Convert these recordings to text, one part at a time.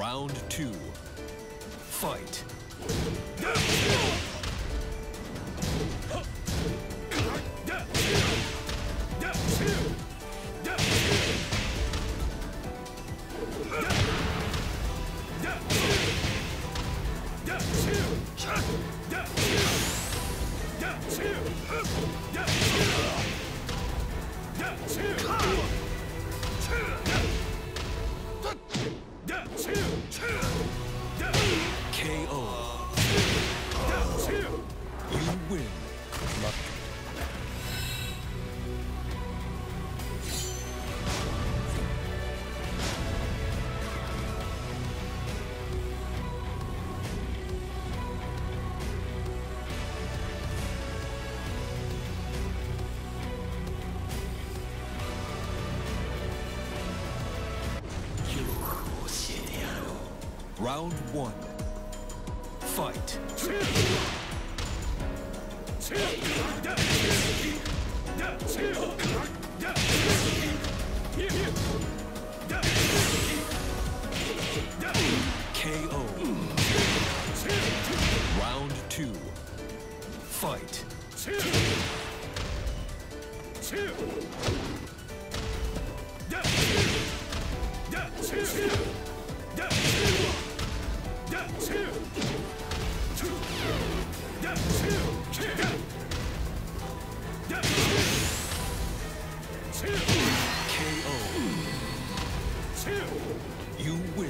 Round two. Fight. Win. Round one. Fight. KO. Round two. Fight. KO. You win.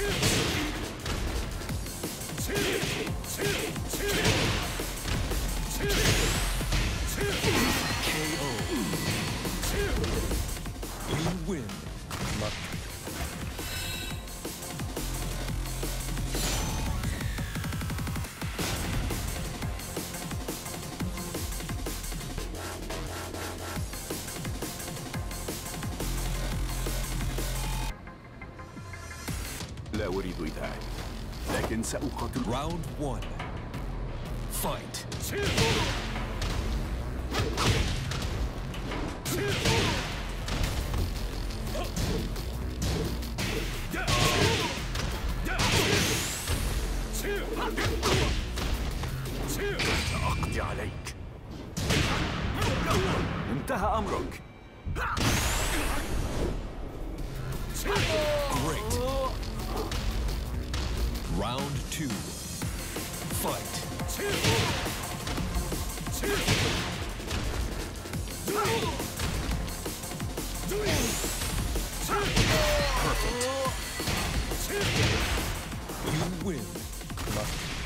Win. لا أريدها لكن سأقاتل Round one. Fight. سأقضي عليك انتهى أمرك Round two. Fight. Two. Two. Three. Three. Two. Perfect. Two. You win. Lucky.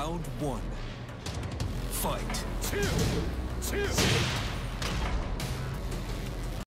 Round one. Fight. Two. Two.